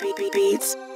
Beep, beep, Beats.